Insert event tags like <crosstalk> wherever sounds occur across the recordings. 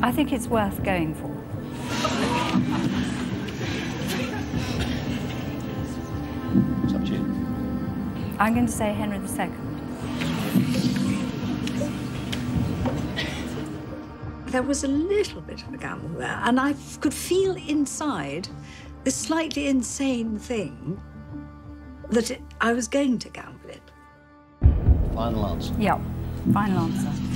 I think it's worth going for. It's up to you. I'm going to say Henry II. There was a little bit of a gamble there, and I could feel inside this slightly insane thing that it, I was going to gamble it. Final answer. Yep. Final answer.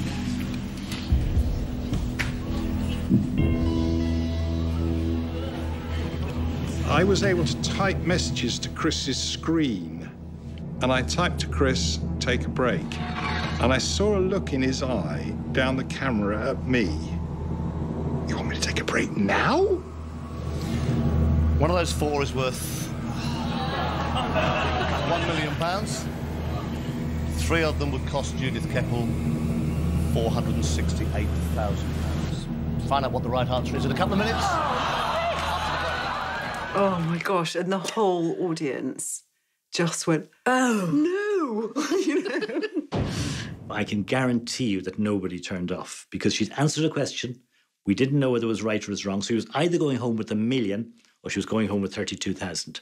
I was able to type messages to Chris's screen. And I typed to Chris, take a break. And I saw a look in his eye down the camera at me. You want me to take a break now? One of those four is worth one million pounds. Three of them would cost Judith Keppel £468,000. Find out what the right answer is in a couple of minutes. Oh my gosh! And the whole audience just went, Oh. "No!" <laughs> you know. I can guarantee you that nobody turned off because she'd answered a question. We didn't know whether it was right or it was wrong. So she was either going home with a million or she was going home with 32,000.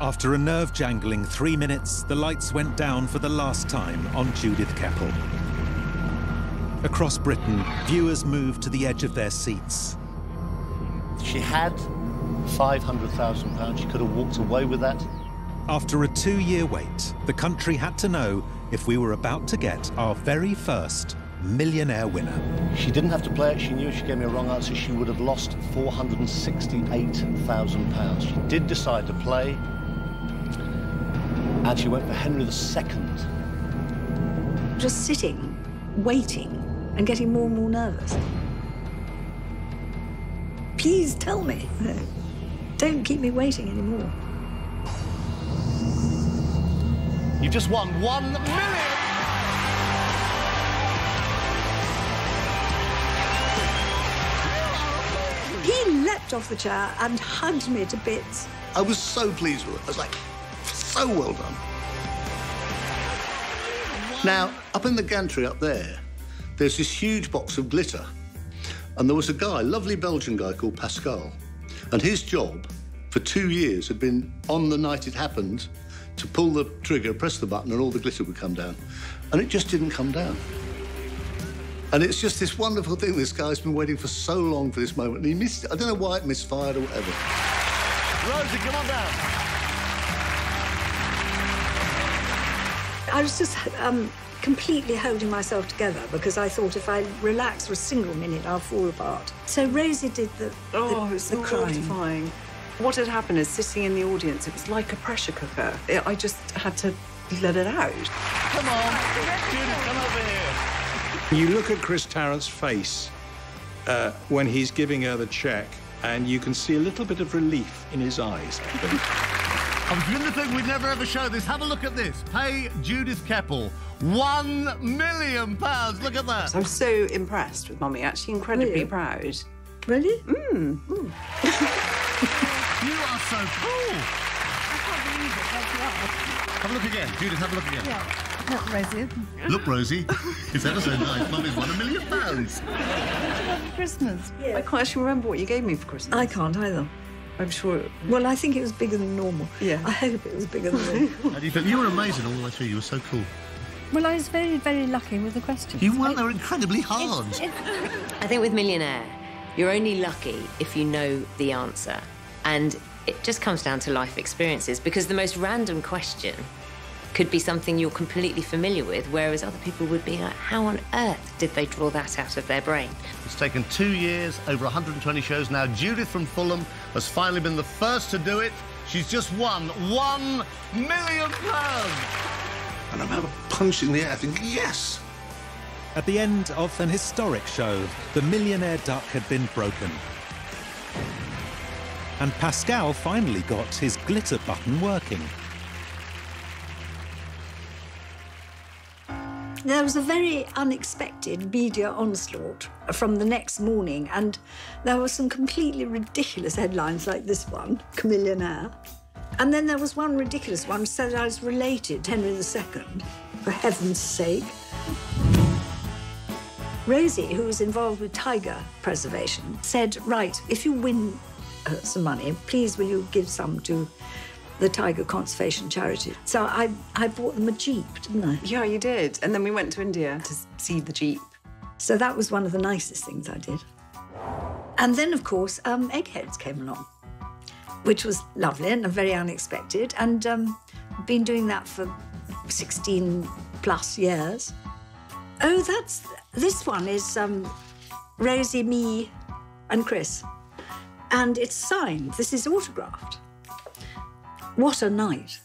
After a nerve jangling three minutes, the lights went down for the last time on Judith Keppel. Across Britain, viewers moved to the edge of their seats. She had five hundred thousand pounds. She could have walked away with that. After a two year wait, the country had to know if we were about to get our very first millionaire winner. She didn't have to play it. She knew if she gave me a wrong answer, she would have lost four hundred and sixty-eight thousand pounds. She did decide to play, and she went for Henry II. Just sitting, waiting, and getting more and more nervous. Please tell me. Don't keep me waiting anymore. You've just won one million. He leapt off the chair and hugged me to bits. I was so pleased with it. I was like, so well done. Now, up in the gantry up there, there's this huge box of glitter. And there was a guy, lovely Belgian guy called Pascal. And his job for two years had been on the night it happened to pull the trigger, press the button, and all the glitter would come down. And it just didn't come down. And it's just this wonderful thing. This guy's been waiting for so long for this moment. And he missed it. I don't know why it misfired or whatever. Rosie, come on down. I was just um, completely holding myself together because I thought if I relax for a single minute, I'll fall apart. So Rosie did the, Oh, the, it's the crying. mortifying. What had happened is sitting in the audience, it was like a pressure cooker. It- I just had to let it out. Come on. Judith, come over here. You look at Chris Tarrant's face uh, when he's giving her the check, and you can see a little bit of relief in his eyes, I think. I was going to think we'd never ever show this. Have a look at this. Pay Judith Keppel one million pounds. Look at that. I'm so impressed with Mummy, actually incredibly Really? proud. Really? Mm. You are so cool. Have a look again. Judith, have a look again. Yeah. Not Rosie. Look, Rosie. It's ever so nice. Mummy's won a million pounds. Christmas. I can't actually remember what you gave me for Christmas. I can't either. I'm sure. Well, I think it was bigger than normal. Yeah. I hope it was bigger than <laughs> normal. How do you feel? You were amazing all the way through. You were so cool. Well, I was very, very lucky with the questions. You were. They were incredibly hard. I think with Millionaire, you're only lucky if you know the answer. And it just comes down to life experiences because the most random question could be something you're completely familiar with, whereas other people would be like, how on earth did they draw that out of their brain? It's taken two years, over 120 shows now. Judith from Fulham has finally been the first to do it. She's just won one million pounds. And I remember punching the air thinking, yes. At the end of an historic show, the millionaire duck had been broken. And Pascal finally got his glitter button working. There was a very unexpected media onslaught from the next morning, and there were some completely ridiculous headlines like this one, Chameleonaire. And then there was one ridiculous one said I was related to Henry II, for heaven's sake. Rosie, who was involved with tiger preservation, said, Right, if you win uh, some money, please will you give some to the Tiger Conservation Charity? So I, I bought them a Jeep, didn't I? Yeah, you did. And then we went to India to see the Jeep. So that was one of the nicest things I did. And then, of course, um, Eggheads came along, which was lovely and very unexpected. And um, been doing that for 16 plus years. Oh, that's this one is um, Rosie, me, and Chris, and it's signed. This is autographed. What a night!